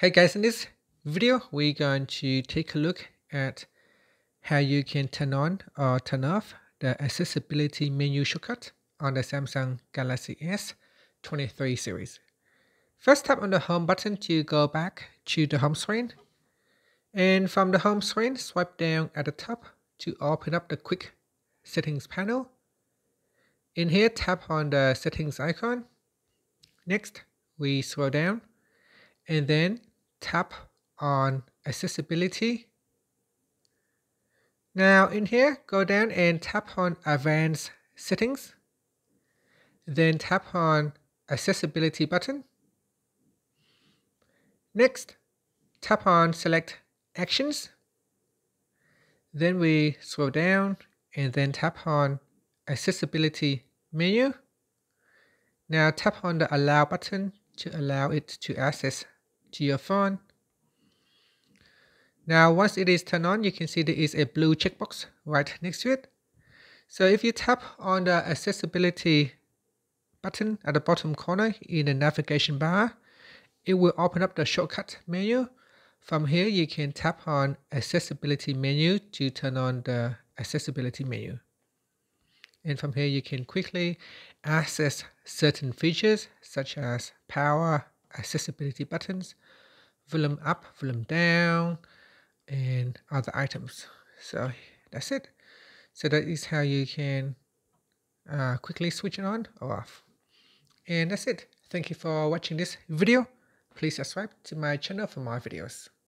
Hey guys, in this video, we're going to take a look at how you can turn on or turn off the accessibility menu shortcut on the Samsung Galaxy S23 series. First tap on the home button to go back to the home screen. And from the home screen, swipe down at the top to open up the quick settings panel. In here, tap on the settings icon. Next, we scroll down and then tap on accessibility. Now in here, go down and tap on advanced settings. Then tap on accessibility button. Next, tap on select actions. Then we scroll down and then tap on accessibility menu. Now tap on the allow button to allow it to access to your phone. Now once it is turned on, you can see there is a blue checkbox right next to it. So if you tap on the accessibility button at the bottom corner in the navigation bar, it will open up the shortcut menu. From here, you can tap on accessibility menu to turn on the accessibility menu. And from here, you can quickly access certain features such as power, accessibility buttons, volume up, volume down, and other items. So that's it. So that is how you can uh, quickly switch it on or off. And that's it. Thank you for watching this video. Please subscribe to my channel for more videos.